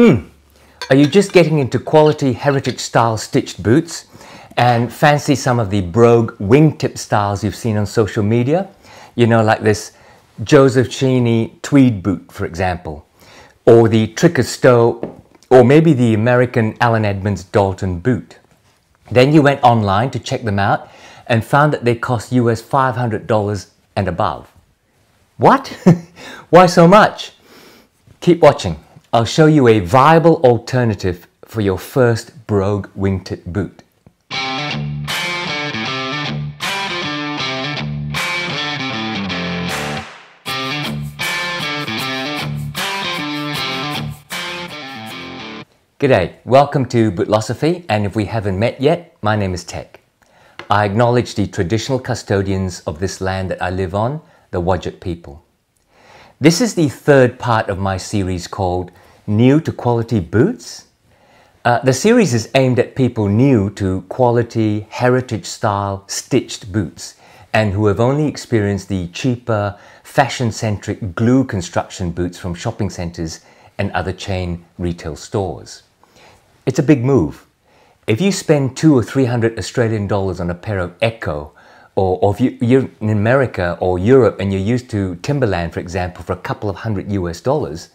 Mm. Are you just getting into quality heritage style stitched boots and fancy some of the brogue wingtip styles you've seen on social media? You know, like this Joseph Cheaney tweed boot, for example, or the Tricker Stowe, or maybe the American Allen Edmonds Dalton boot. Then you went online to check them out and found that they cost US $500 and above. What? Why so much? Keep watching. I'll show you a viable alternative for your first Brogue wingtip boot. G'day, welcome to Bootlosophy, and if we haven't met yet, my name is Tech. I acknowledge the traditional custodians of this land that I live on, the Whadjuk people. This is the third part of my series called New to Quality Boots. Uh, the series is aimed at people new to quality, heritage style, stitched boots and who have only experienced the cheaper, fashion centric glue construction boots from shopping centres and other chain retail stores. It's a big move. If you spend two or three hundred Australian dollars on a pair of Ecco, or, or if you, are in America or Europe and you're used to Timberland, for example, for a couple of hundred US dollars,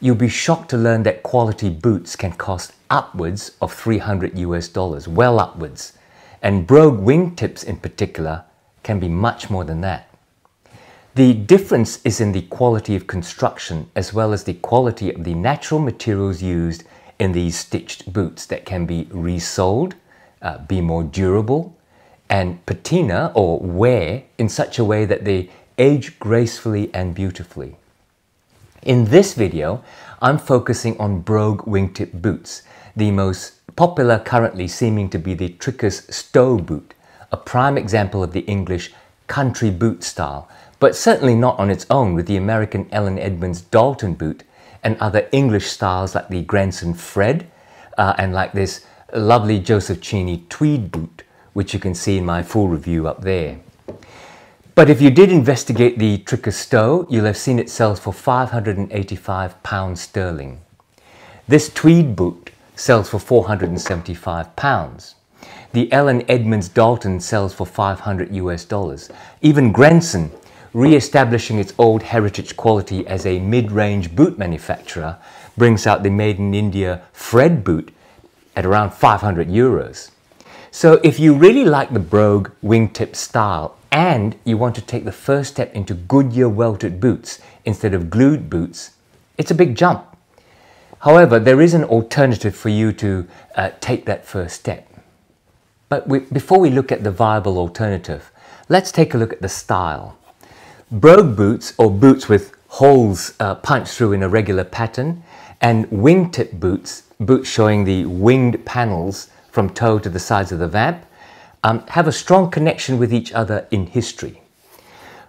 you'll be shocked to learn that quality boots can cost upwards of 300 US dollars, well upwards. And Brogue wingtips in particular can be much more than that. The difference is in the quality of construction as well as the quality of the natural materials used in these stitched boots that can be resold, uh, be more durable, and patina or wear in such a way that they age gracefully and beautifully. In this video, I'm focusing on Brogue wingtip boots, the most popular currently seeming to be the Tricker's Stowe boot, a prime example of the English country boot style, but certainly not on its own with the American Allen Edmonds Dalton boot and other English styles like the Grenson Fred uh, and like this lovely Joseph Cheaney tweed boot, which you can see in my full review up there. But if you did investigate the Tricker Stowe, you'll have seen it sells for £585 sterling. This tweed boot sells for £475. The Allen Edmonds Dalton sells for 500 US dollars. Even Grenson re-establishing its old heritage quality as a mid-range boot manufacturer, brings out the made in India Fred boot at around 500 euros. So if you really like the Brogue wingtip style and you want to take the first step into Goodyear welted boots instead of glued boots, it's a big jump. However, there is an alternative for you to uh, take that first step. But we, before we look at the viable alternative, let's take a look at the style. Brogue boots or boots with holes uh, punched through in a regular pattern and wingtip boots, boots showing the winged panels from toe to the sides of the vamp, um, have a strong connection with each other in history.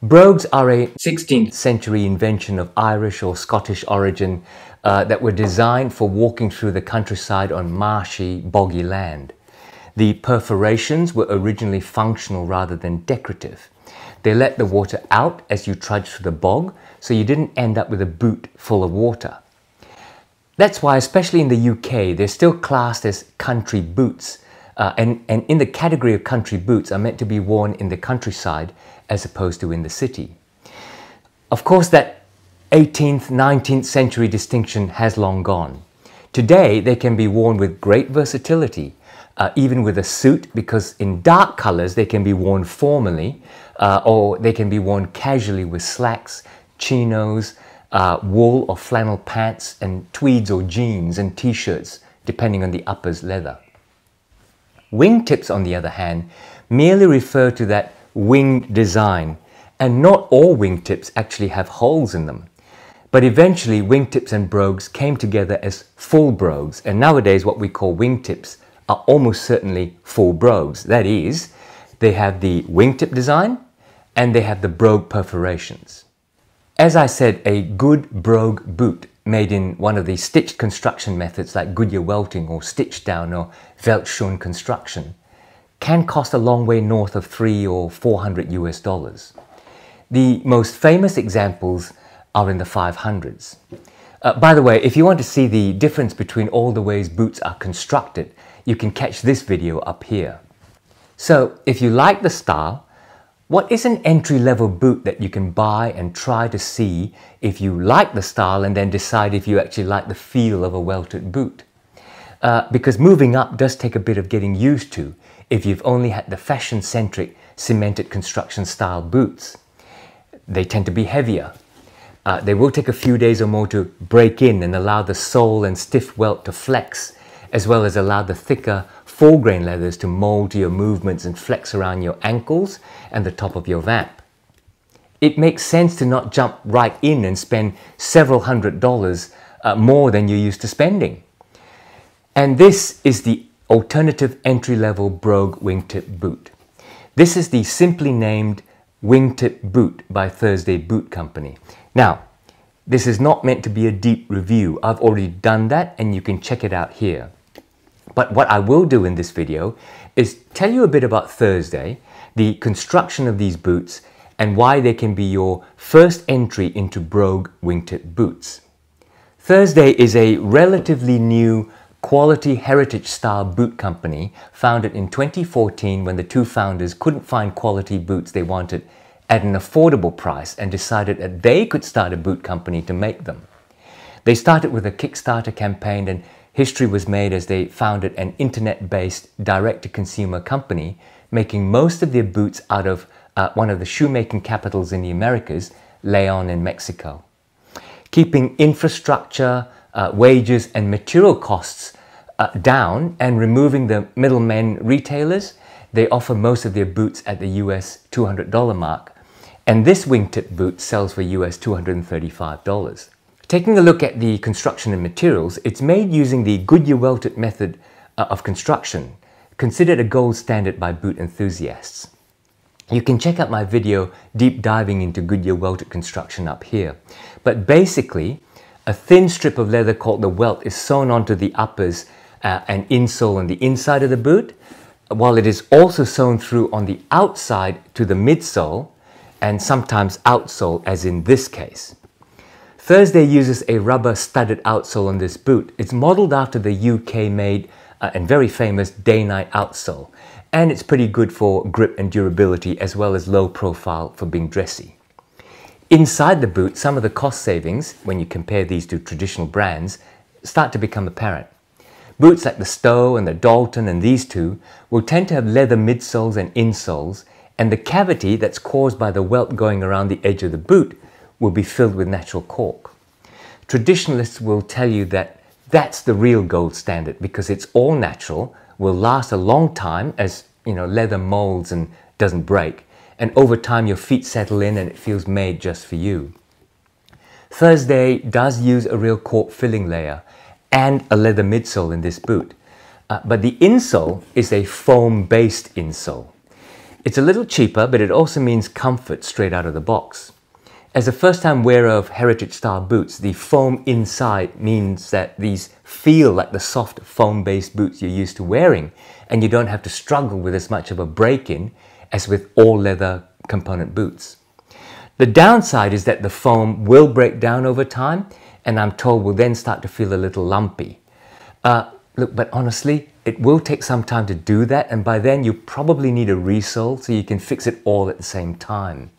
Brogues are a 16th century invention of Irish or Scottish origin uh, that were designed for walking through the countryside on marshy, boggy land. The perforations were originally functional rather than decorative. They let the water out as you trudge through the bog, so you didn't end up with a boot full of water. That's why, especially in the UK, they're still classed as country boots. Uh, and, and in the category of country boots are meant to be worn in the countryside as opposed to in the city. Of course, that 18th, 19th century distinction has long gone. Today, they can be worn with great versatility, uh, even with a suit, because in dark colors they can be worn formally, uh, or they can be worn casually with slacks, chinos, uh, wool or flannel pants, and tweeds or jeans and t-shirts, depending on the upper's leather. Wingtips, on the other hand, merely refer to that winged design, and not all wingtips actually have holes in them. But eventually, wingtips and brogues came together as full brogues, and nowadays what we call wingtips are almost certainly full brogues. That is, they have the wingtip design and they have the brogue perforations. As I said, a good brogue boot made in one of the stitched construction methods like Goodyear welting or stitch down or Veldtschoen construction can cost a long way north of three or 400 US dollars. The most famous examples are in the 500s. Uh, by the way, if you want to see the difference between all the ways boots are constructed, you can catch this video up here. So, if you like the style, what is an entry-level boot that you can buy and try to see if you like the style and then decide if you actually like the feel of a welted boot? Uh, because moving up does take a bit of getting used to if you've only had the fashion-centric cemented construction style boots. They tend to be heavier. Uh, they will take a few days or more to break in and allow the sole and stiff welt to flex, as well as allow the thicker full grain leathers to mold your movements and flex around your ankles and the top of your vamp. It makes sense to not jump right in and spend several hundred dollars uh, more than you're used to spending. And this is the alternative entry-level Brogue wingtip boot. This is the simply named wingtip boot by Thursday Boot Company. Now, this is not meant to be a deep review. I've already done that and you can check it out here. But what I will do in this video is tell you a bit about Thursday, the construction of these boots, and why they can be your first entry into Brogue wingtip boots. Thursday is a relatively new quality heritage style boot company founded in 2014 when the two founders couldn't find quality boots they wanted at an affordable price and decided that they could start a boot company to make them. They started with a Kickstarter campaign and history was made as they founded an internet-based direct-to-consumer company making most of their boots out of uh, one of the shoemaking capitals in the Americas, Leon in Mexico. Keeping infrastructure, uh, wages and material costs uh, down and removing the middlemen retailers, they offer most of their boots at the US $200 mark. And this wingtip boot sells for US $235. Taking a look at the construction and materials, it's made using the Goodyear welted method uh, of construction, considered a gold standard by boot enthusiasts. You can check out my video deep diving into Goodyear welted construction up here. But basically, a thin strip of leather called the welt is sewn onto the uppers uh, and insole on the inside of the boot, while it is also sewn through on the outside to the midsole and sometimes outsole as in this case. Thursday uses a rubber studded outsole on this boot. It's modeled after the UK made uh, and very famous Dainite outsole and it's pretty good for grip and durability as well as low profile for being dressy. Inside the boot, some of the cost savings, when you compare these to traditional brands, start to become apparent. Boots like the Stowe and the Dalton and these two will tend to have leather midsoles and insoles, and the cavity that's caused by the welt going around the edge of the boot will be filled with natural cork. Traditionalists will tell you that that's the real gold standard because it's all natural, will last a long time as you know leather molds and doesn't break, and over time your feet settle in and it feels made just for you. Thursday does use a real cork filling layer and a leather midsole in this boot, uh, but the insole is a foam-based insole. It's a little cheaper, but it also means comfort straight out of the box. As a first-time wearer of heritage-style boots, the foam inside means that these feel like the soft foam-based boots you're used to wearing, and you don't have to struggle with as much of a break-in as with all leather component boots. The downside is that the foam will break down over time and I'm told will then start to feel a little lumpy. Uh, look, but honestly, it will take some time to do that and by then you probably need a resole so you can fix it all at the same time.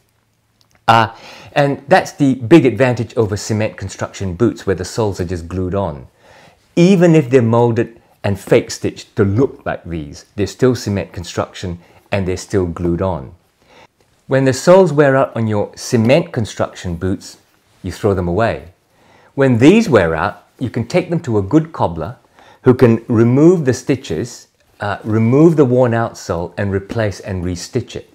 Uh, and that's the big advantage over cement construction boots where the soles are just glued on. Even if they're molded and fake stitched to look like these, they're still cement construction and they're still glued on. When the soles wear out on your cement construction boots, you throw them away. When these wear out, you can take them to a good cobbler who can remove the stitches, uh, remove the worn out sole and replace and restitch it.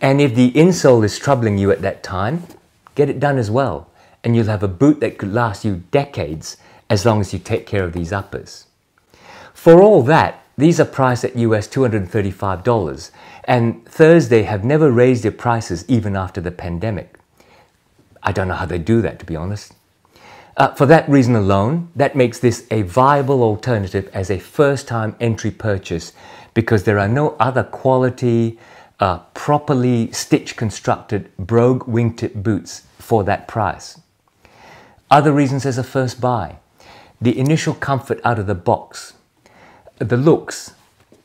And if the insole is troubling you at that time, get it done as well. And you'll have a boot that could last you decades as long as you take care of these uppers. For all that, these are priced at US $235, and Thursday have never raised their prices even after the pandemic. I don't know how they do that, to be honest. Uh, for that reason alone, that makes this a viable alternative as a first-time entry purchase because there are no other quality, uh, properly stitch constructed Brogue wingtip boots for that price. Other reasons as a first buy. The initial comfort out of the box. The looks,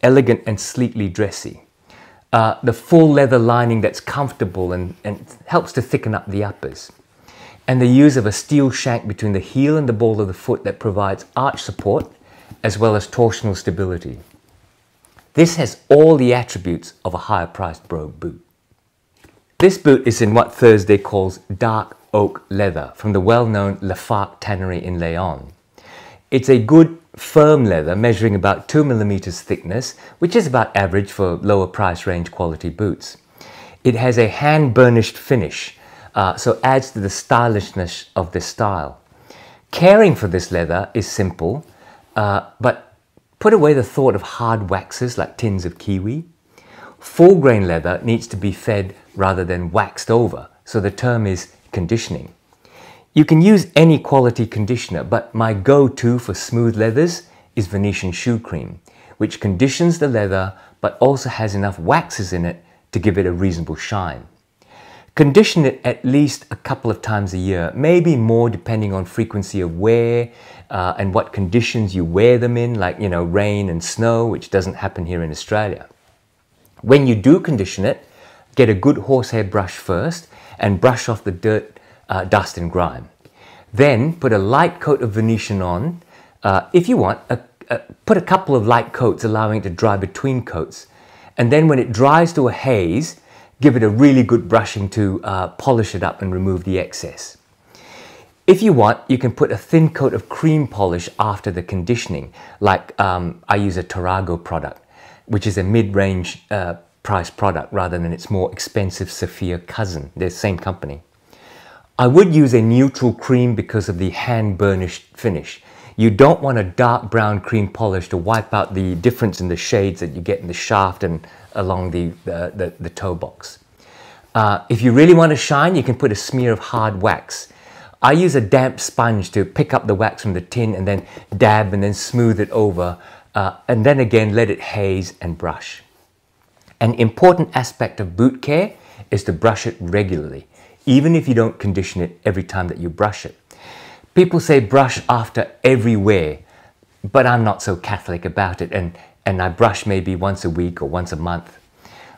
elegant and sleekly dressy. Uh, the full leather lining that's comfortable and, and helps to thicken up the uppers. And the use of a steel shank between the heel and the ball of the foot that provides arch support as well as torsional stability. This has all the attributes of a higher priced Brogue boot. This boot is in what Thursday calls dark oak leather from the well-known Lafargue tannery in Leon. It's a good firm leather measuring about 2 millimeters thickness, which is about average for lower price range quality boots. It has a hand burnished finish, uh, so adds to the stylishness of this style. Caring for this leather is simple, uh, but Put away the thought of hard waxes like tins of kiwi. Full grain leather needs to be fed rather than waxed over, so the term is conditioning. You can use any quality conditioner, but my go-to for smooth leathers is Venetian shoe cream, which conditions the leather but also has enough waxes in it to give it a reasonable shine. Condition it at least a couple of times a year, maybe more depending on frequency of wear uh, and what conditions you wear them in, like, you know, rain and snow, which doesn't happen here in Australia. When you do condition it, get a good horsehair brush first and brush off the dirt, uh, dust and grime. Then put a light coat of Venetian on. Uh, if you want, a, a, put a couple of light coats allowing it to dry between coats. And then when it dries to a haze, give it a really good brushing to uh, polish it up and remove the excess. If you want, you can put a thin coat of cream polish after the conditioning, like um, I use a Tarrago product, which is a mid-range uh, price product rather than its more expensive Saphir cousin, the same company. I would use a neutral cream because of the hand burnished finish. You don't want a dark brown cream polish to wipe out the difference in the shades that you get in the shaft and along the, the, the, the toe box. Uh, if you really want to shine, you can put a smear of hard wax. I use a damp sponge to pick up the wax from the tin and then dab and then smooth it over. Uh, and then again, let it haze and brush. An important aspect of boot care is to brush it regularly, even if you don't condition it every time that you brush it. People say brush after every wear, but I'm not so Catholic about it. And and I brush maybe once a week or once a month.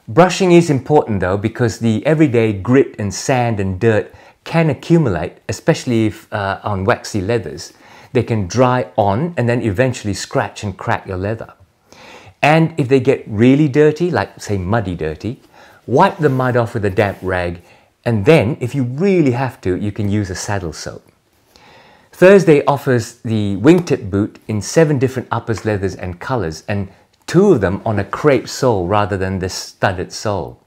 Brushing is important though because the everyday grit and sand and dirt can accumulate, especially if uh, on waxy leathers. They can dry on and then eventually scratch and crack your leather. And if they get really dirty, like say muddy dirty, wipe the mud off with a damp rag and then if you really have to, you can use a saddle soap. Thursday offers the wingtip boot in seven different uppers, leathers and colors and two of them on a crepe sole rather than the studded sole.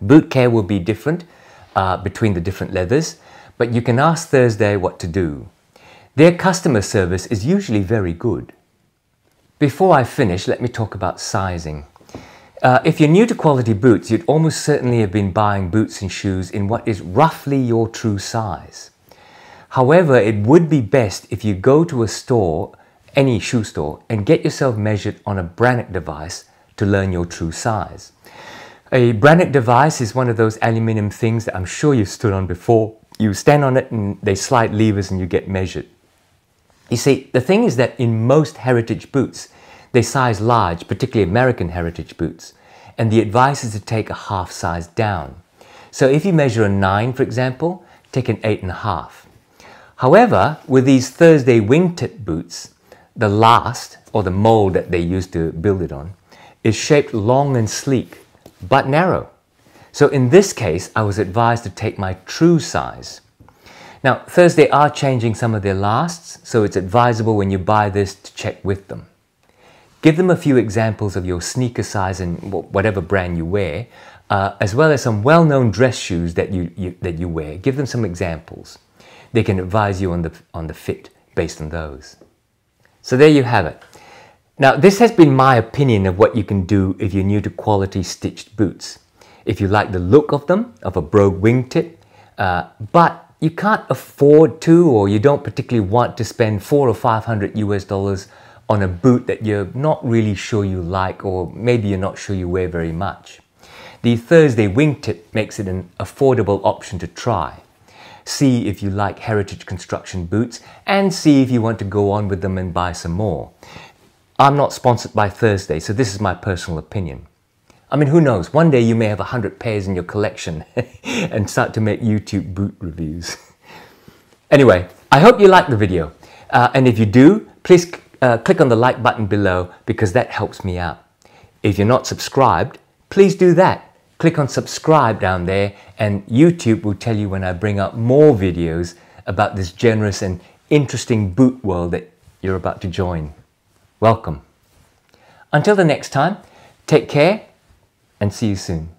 Boot care will be different uh, between the different leathers, but you can ask Thursday what to do. Their customer service is usually very good. Before I finish, let me talk about sizing. Uh, if you're new to quality boots, you'd almost certainly have been buying boots and shoes in what is roughly your true size. However, it would be best if you go to a store, any shoe store, and get yourself measured on a Brannock device to learn your true size. A Brannock device is one of those aluminium things that I'm sure you've stood on before. You stand on it and they slide levers and you get measured. You see, the thing is that in most heritage boots, they size large, particularly American heritage boots, and the advice is to take a half size down. So if you measure a 9, for example, take an 8.5. However, with these Thursday wingtip boots, the last, or the mold that they used to build it on, is shaped long and sleek, but narrow. So in this case, I was advised to take my true size. Now, Thursday are changing some of their lasts, so it's advisable when you buy this to check with them. Give them a few examples of your sneaker size and whatever brand you wear, uh, as well as some well-known dress shoes that you, you, that you wear. Give them some examples they can advise you on the, on the fit based on those. So there you have it. Now, this has been my opinion of what you can do if you're new to quality stitched boots. If you like the look of them, of a brogue wingtip, uh, but you can't afford to or you don't particularly want to spend four or five hundred US dollars on a boot that you're not really sure you like or maybe you're not sure you wear very much. The Thursday wingtip makes it an affordable option to try. See if you like heritage construction boots, and see if you want to go on with them and buy some more. I'm not sponsored by Thursday, so this is my personal opinion. I mean, who knows? One day you may have 100 pairs in your collection and start to make YouTube boot reviews. anyway, I hope you liked the video. Uh, and if you do, please uh, click on the like button below because that helps me out. If you're not subscribed, please do that. Click on subscribe down there and YouTube will tell you when I bring up more videos about this generous and interesting boot world that you're about to join. Welcome. Until the next time, take care and see you soon.